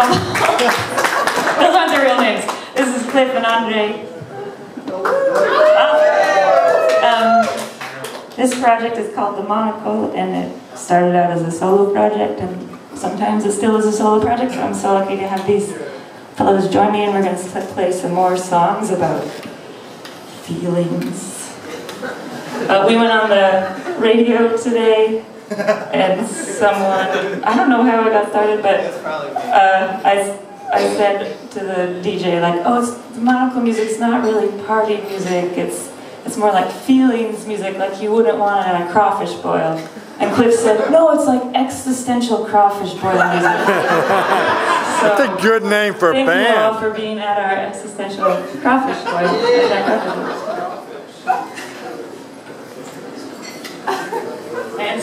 Bubble. Those aren't their real names. This is Cliff and Andre. Um, this project is called The Monocle, and it started out as a solo project, and sometimes it still is a solo project, so I'm so lucky to have these fellows join me, and we're going to play some more songs about feelings. Uh, we went on the radio today, and someone, I don't know how it got started, but uh, I, I said to the DJ, like, oh, it's, the monocle music's not really party music, it's, it's more like feelings music, like you wouldn't want it at a crawfish boil. And Cliff said, no, it's like existential crawfish boil music. That's a good name for a Thank band. you all for being at our existential crawfish boil. And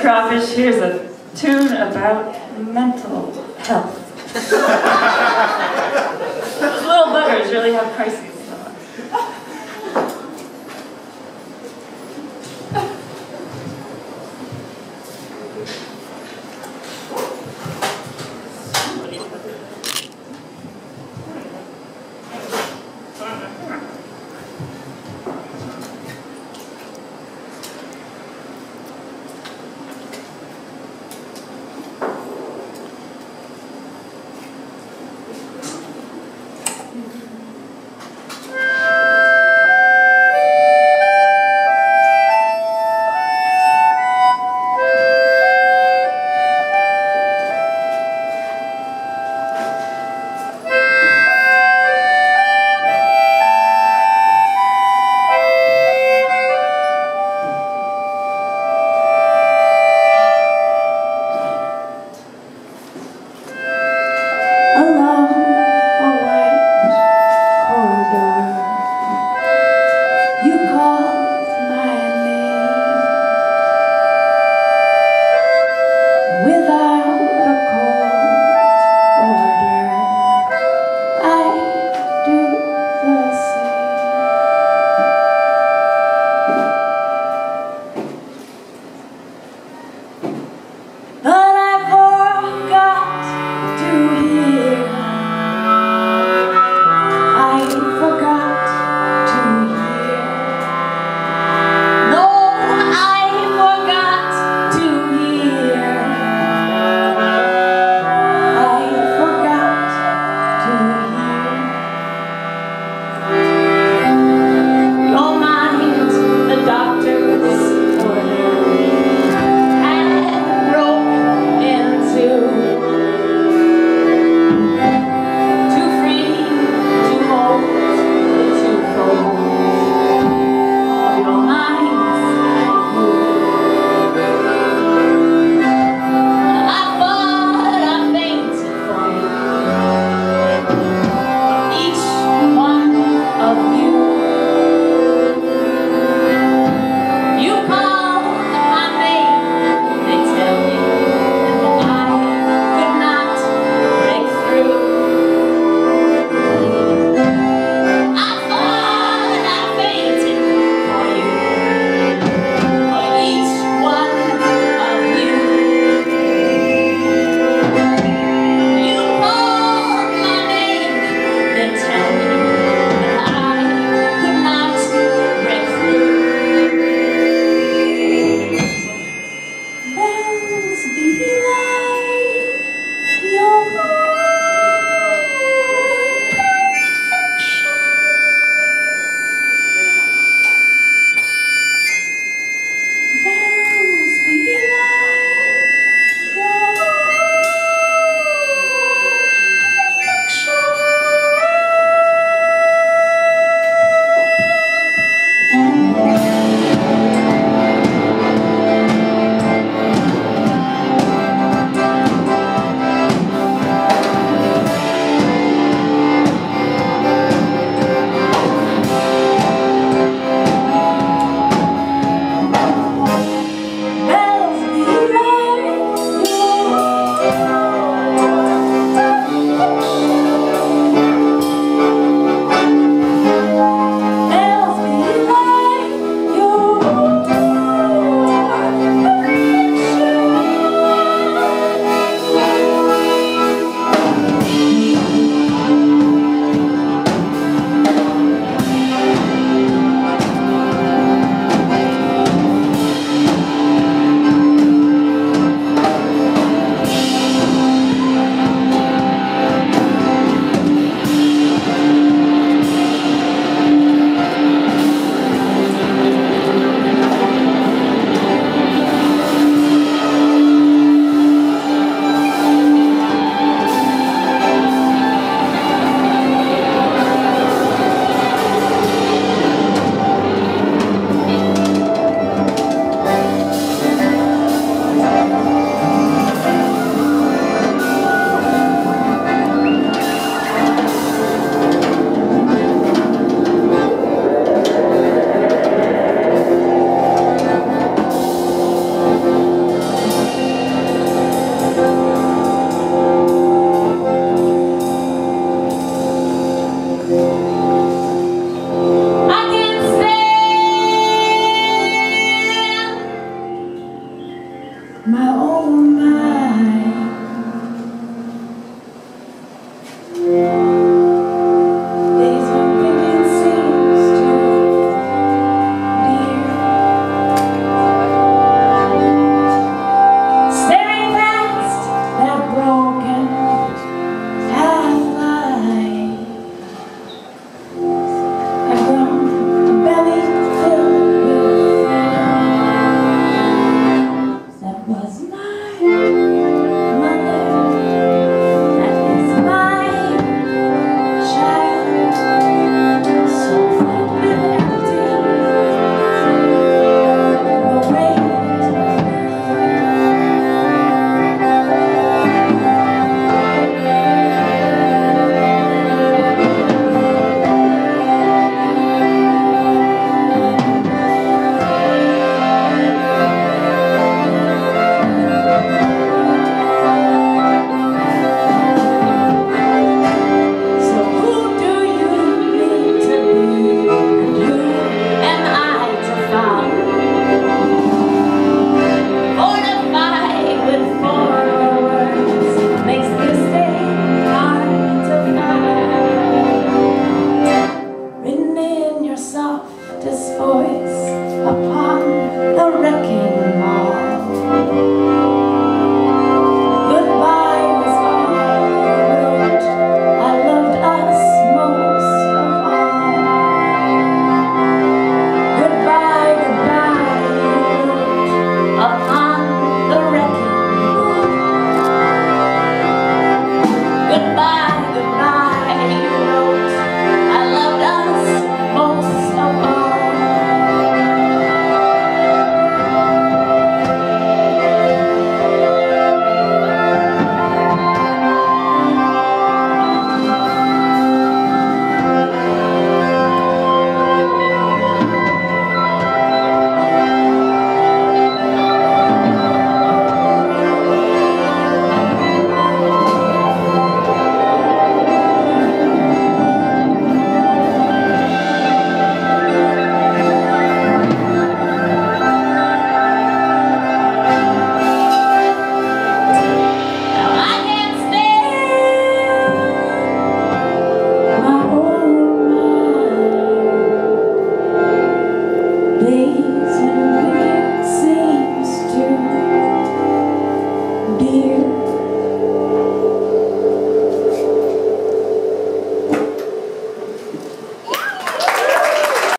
crawfish, here's a tune about mental health. Little buggers really have crises.